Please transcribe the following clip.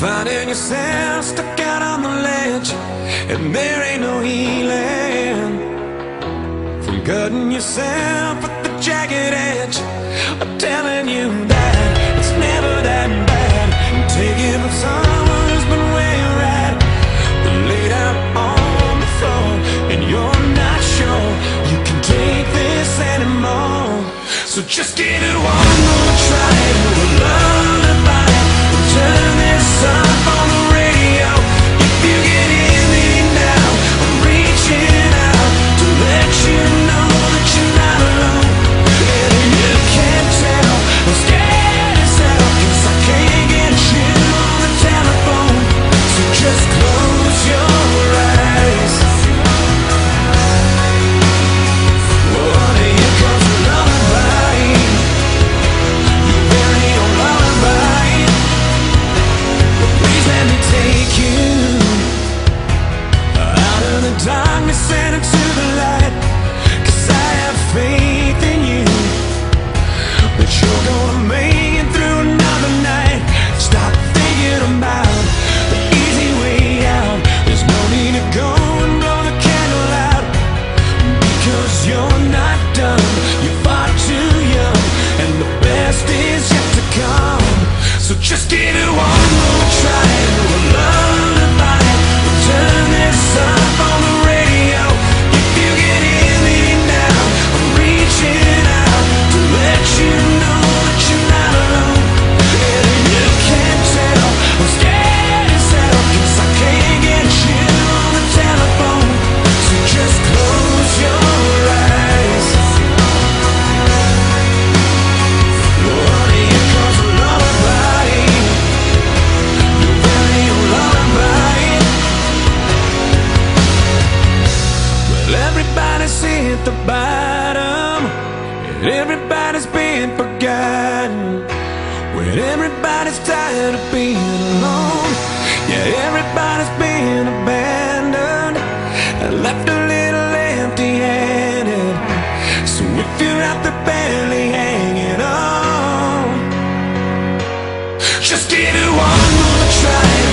yourself stuck out on the ledge, and there ain't no healing from cutting yourself at the jagged edge. I'm telling you that it's never that bad. Taking from someone who's been where you're at, laid out on the floor, and you're not sure you can take this anymore. So just give it one more try. see at the bottom. Everybody's been forgotten. When everybody's tired of being alone. Yeah, everybody's been abandoned. And left a little empty-handed. So if you're out there barely hanging on Just give it one more try.